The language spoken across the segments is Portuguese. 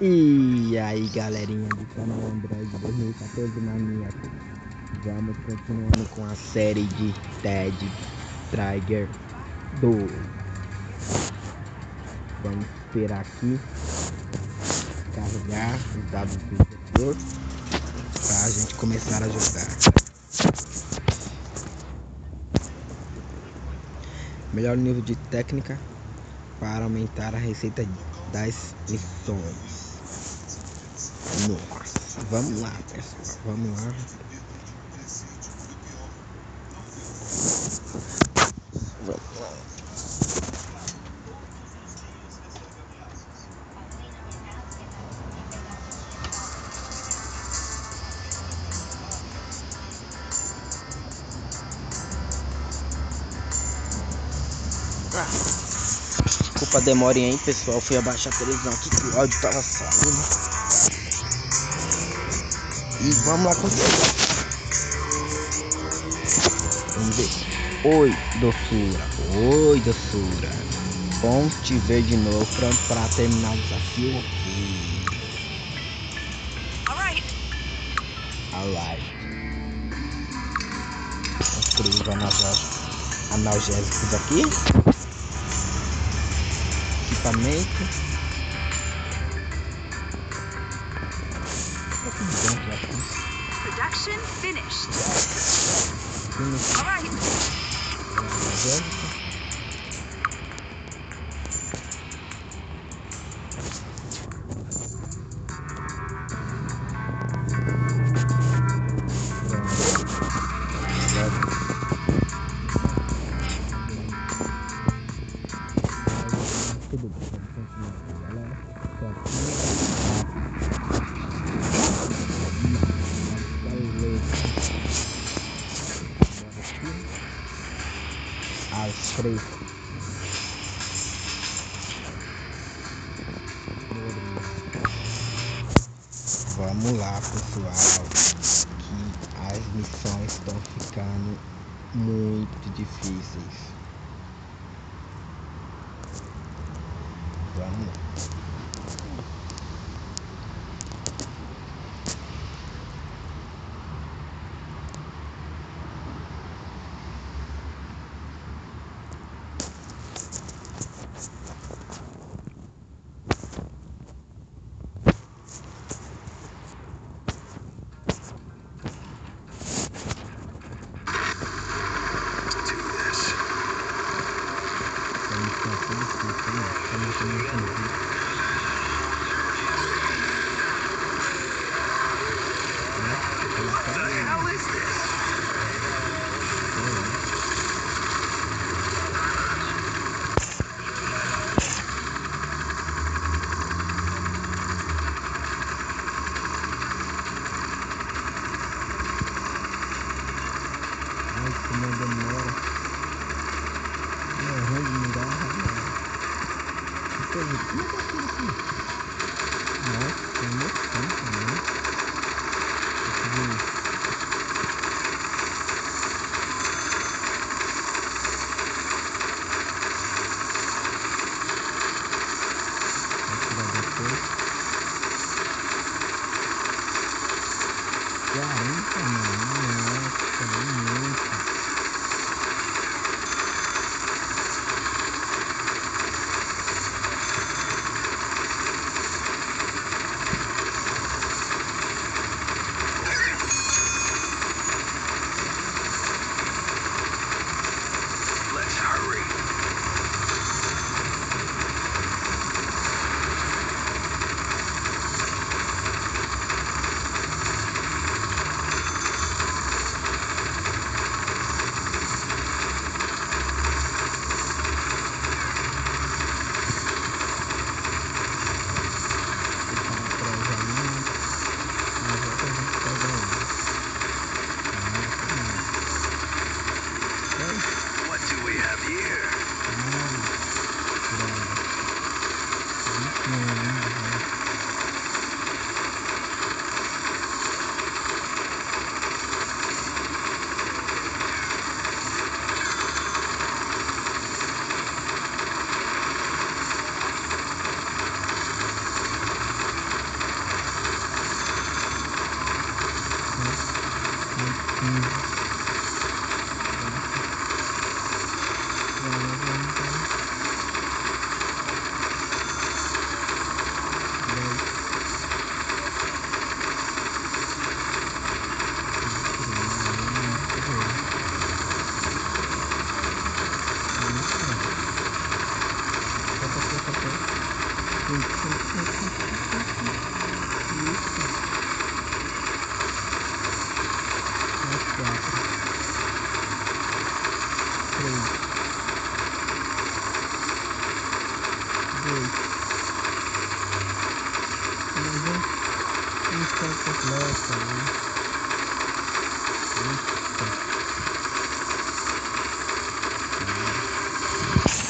E aí galerinha do canal Android 2014 Maníaco Vamos continuando com a série de Ted Trigger 2 Vamos esperar aqui Carregar os dados do servidor Pra gente começar a jogar. Melhor nível de técnica Para aumentar a receita das missões nossa, vamos lá, pessoal. Vamos lá. Vamos lá. Desculpa a demora aí, pessoal. Fui abaixar a televisão aqui que o áudio tava saindo. E vamos lá continuar. Vamos ver. Oi, doçura. Oi, doçura. Bom te ver de novo pra, pra terminar o desafio aqui. Alright. Alright. Construir os analgésicos aqui. Equipamento. Production finished. All right. Três. Vamos lá, pessoal. Que as missões estão ficando muito difíceis.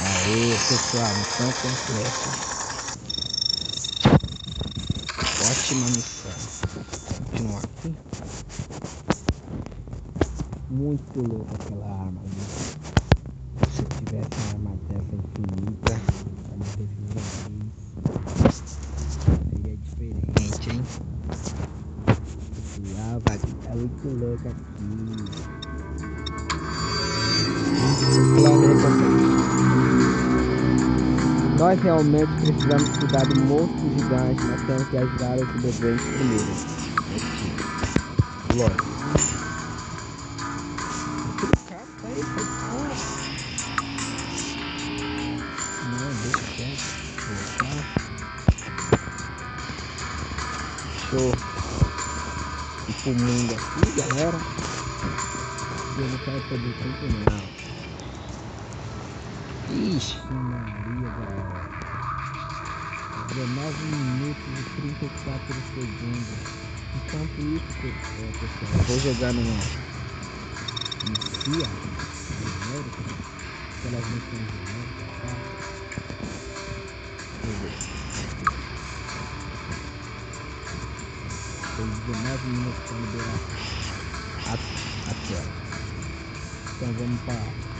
Aê, pessoal, missão completa. Ótima missão. Continuar aqui. Muito louco aquela arma ali. Se eu tivesse uma arma dessa infinita, pra matar esses zumbis, seria Ah, vai, é muito louco aqui. Nós realmente precisamos cuidar do monstro gigante, mas temos que ajudar os sobreviventes primeiro. Aqui. Lógico. Pro mundo aqui, galera. Eu não quero poder continuar. Ixi, Maria, galera. 19 minutos e 34 segundos. Enquanto isso, é, pessoal, eu vou jogar numa Inicia genérica, aquelas missões genéricas, tá? 19 minutos para liberar a, a tela. Então vamos para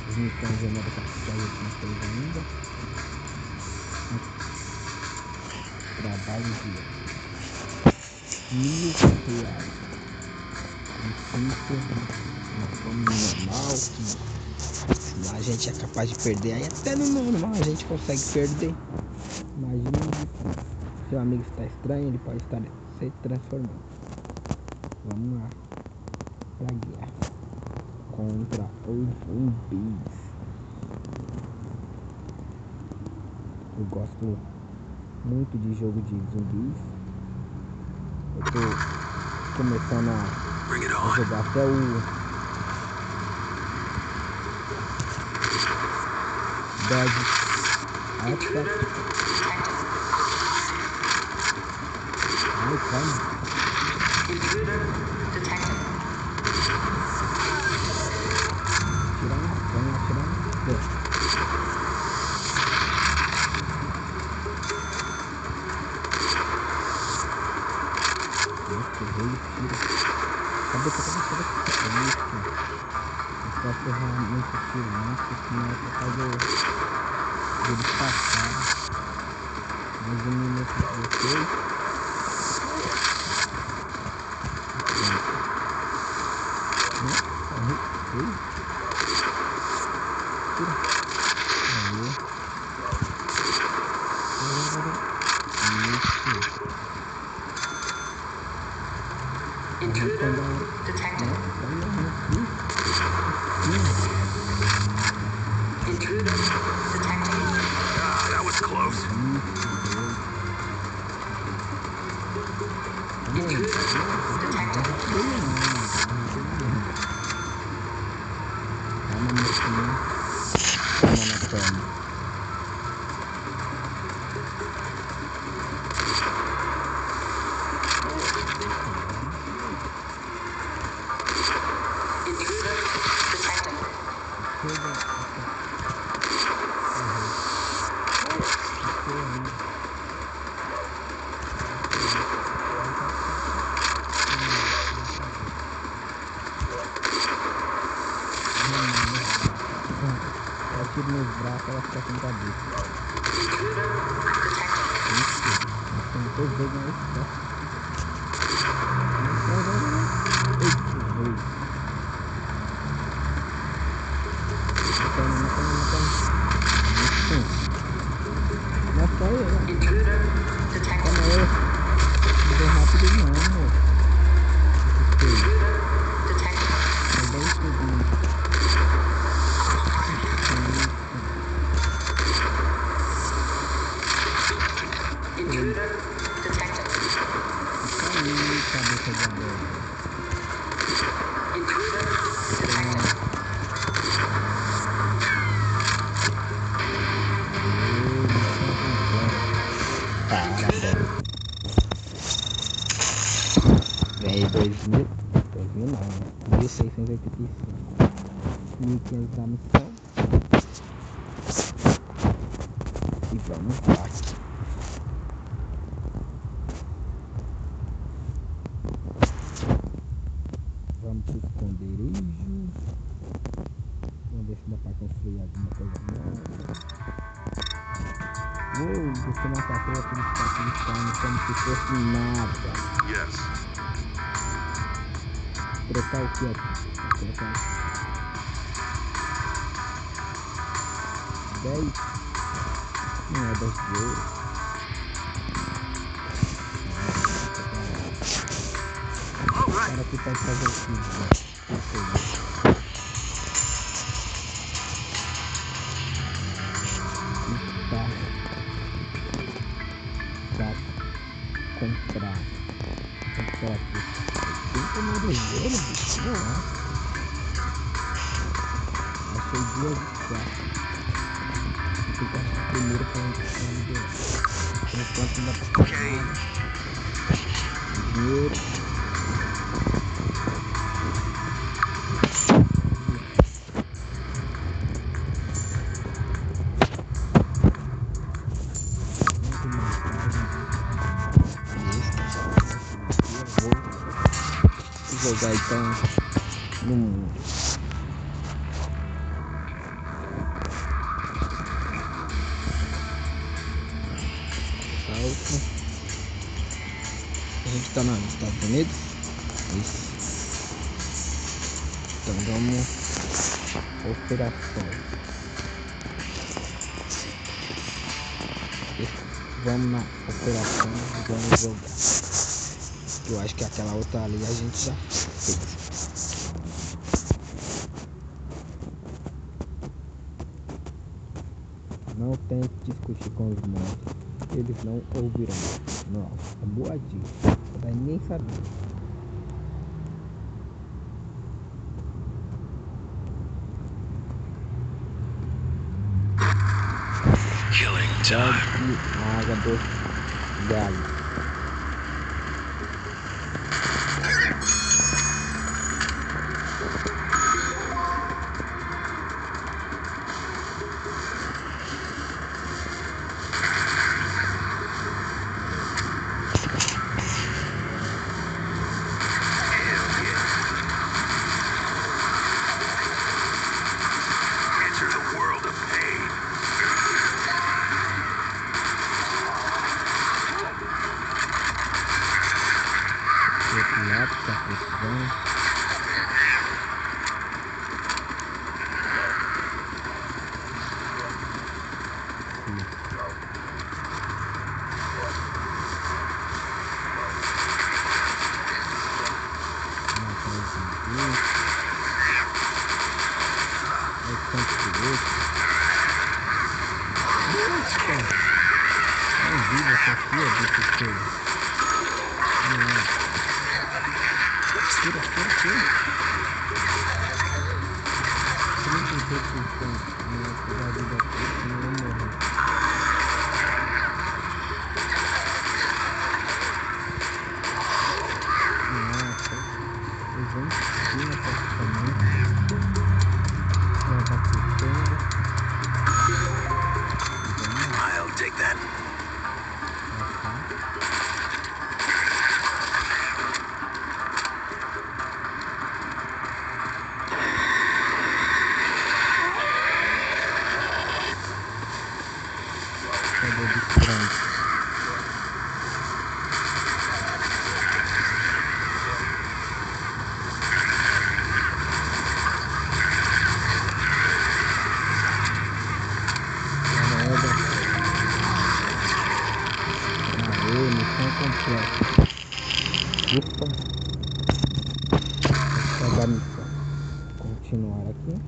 as missões genéricas que a gente não fez ainda. Trabalho de mil reais. Difícil, uma fome normal, que a gente é capaz de perder. Aí até no normal a gente consegue perder. Imagina. Seu amigo está estranho, ele pode estar se transformando. Vamos lá. Pra guerra contra os zumbis. Eu gosto muito de jogo de zumbis. Eu tô começando a, jogar até o Dead Attack. Ai, calma. included detecting Calma Nos braços, ela fica sem cabeça. Isso. Dois dedos nesse braço. Vai, vai, vai. Eita, veio. Matando, matando, matando. Isso. Mata ele. Calma aí. Não deu rápido não, amor. Isso. É 10 segundos. Isso. Aí. Cabeça de abelha. Mil. Dois mil não, né? Mil seiscentos e oitenta e cinco. Mil quinhentos da missão. E vamos lá. Uou, você não atacou aquele espacinho como se fosse nada. Yes. Trocar o que aqui? Trocar 10 moedas de ouro. O cara aqui pode fazer o que né? Dinheiro. Vou jogar então num A gente tá nos Estados Unidos. Isso. Então vamos operação. Vamos na operação vamos jogar. Eu acho que aquela outra ali a gente já fez. Não tente discutir com os monstros. Eles não ouvirão. Nossa, é boa dica. Benifat kan. Time. Nah, kan boleh Dan. Não vi essa aqui, ó, desse coisa. Não é. Tira, tira, tira. 36% né, da vida toda, não completa. Ufa. Vou pegar a missão. Continuar aqui.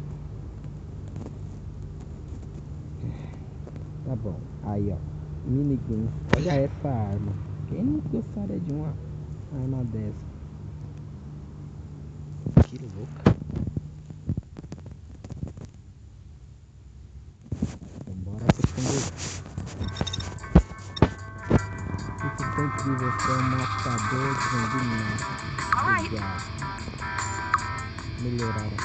Tá bom. Aí, ó. Minigun. Olha essa arma. Quem não gostaria de uma arma dessa? Que louca. Foi incrível, foi um matador de não. Alright. Obrigado. Melhoraram.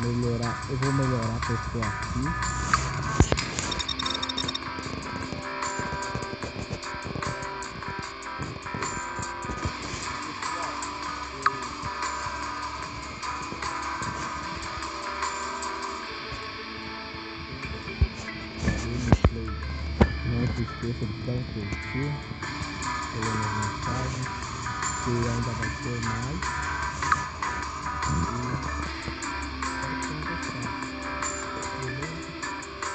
Melhorar, eu vou melhorar a pessoa aqui. Não se esqueça de dar um curtir, pegar minhas mensagens, que ainda vai ter mais. E espero que tenham gostado. Beleza?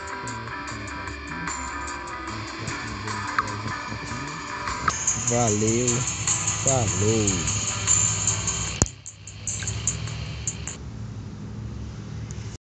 Então, eu vou ficar por aqui. Na próxima continua. Valeu! Falou!